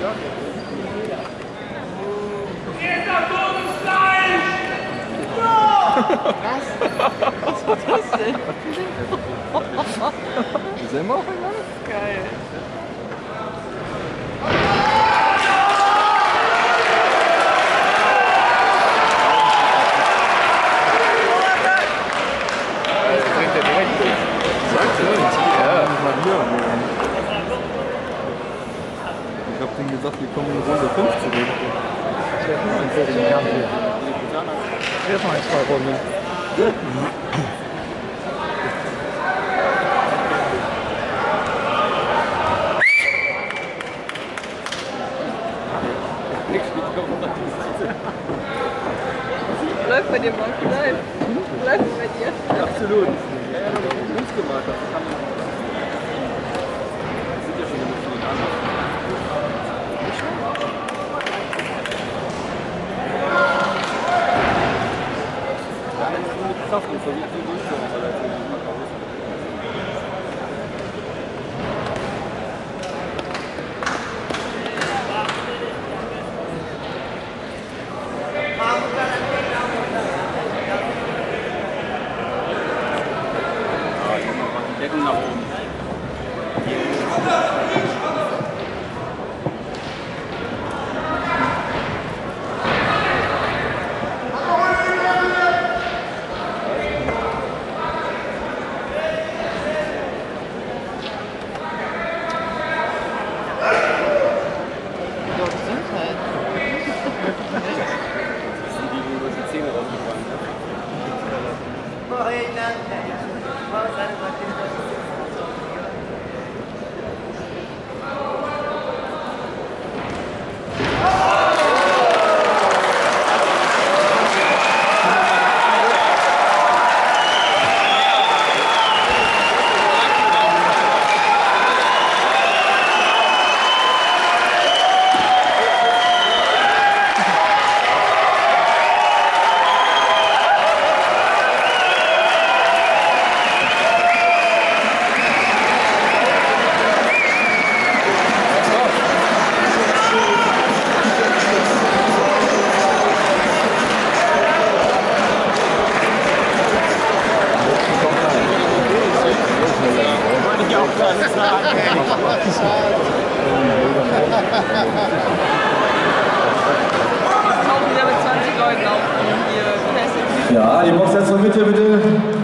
Was war das denn? Semmer auf einmal? Geil. Das bringt er direkt durch. Sagte Ja. Mal hier. Ich hab denen gesagt, wir kommen in Runde 5 zurück. Erstmal ein, zwei Runden. Läuft bei dir, Marc? Läuft. Läuft bei dir. Absolut. Ja, ja, noch ein Fuß gemacht. Das kann man. Kraft und versucht die durchzuhalten. Deckung nach oben. Der Typ? Ja, die Box jetzt zur Mitte bitte.